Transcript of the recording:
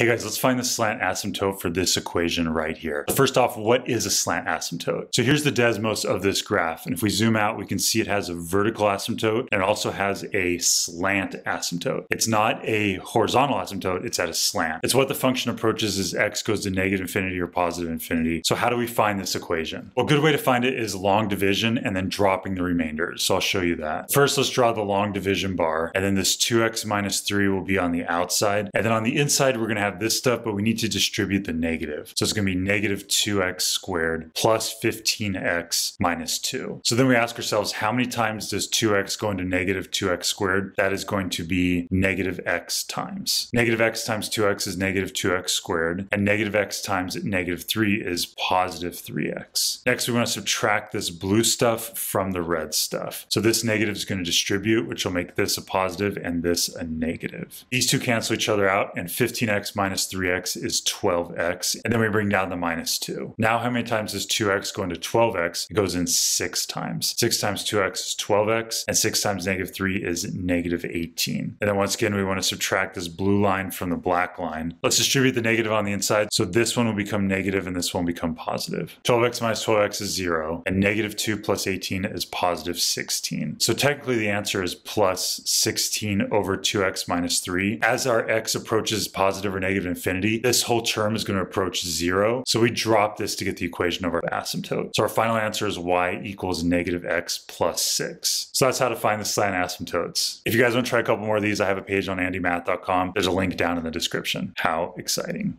Hey guys, let's find the slant asymptote for this equation right here. First off, what is a slant asymptote? So here's the Desmos of this graph. And if we zoom out, we can see it has a vertical asymptote and also has a slant asymptote. It's not a horizontal asymptote, it's at a slant. It's what the function approaches as x goes to negative infinity or positive infinity. So how do we find this equation? Well, a good way to find it is long division and then dropping the remainders. So I'll show you that. First, let's draw the long division bar and then this 2x minus 3 will be on the outside. And then on the inside, we're gonna have have this stuff, but we need to distribute the negative. So it's going to be negative 2x squared plus 15x minus 2. So then we ask ourselves, how many times does 2x go into negative 2x squared? That is going to be negative x times. Negative x times 2x is negative 2x squared, and negative x times negative 3 is positive 3x. Next, we want to subtract this blue stuff from the red stuff. So this negative is going to distribute, which will make this a positive and this a negative. These two cancel each other out, and 15x minus 3x is 12x. And then we bring down the minus 2. Now how many times does 2x go into 12x? It goes in 6 times. 6 times 2x is 12x, and 6 times negative 3 is negative 18. And then once again, we want to subtract this blue line from the black line. Let's distribute the negative on the inside. So this one will become negative and this one will become positive. 12x minus 12x is 0, and negative 2 plus 18 is positive 16. So technically the answer is plus 16 over 2x minus 3. As our x approaches positive or negative negative infinity, this whole term is going to approach zero. So we drop this to get the equation of our asymptote. So our final answer is y equals negative x plus 6. So that's how to find the slant asymptotes. If you guys want to try a couple more of these, I have a page on andymath.com. There's a link down in the description. How exciting.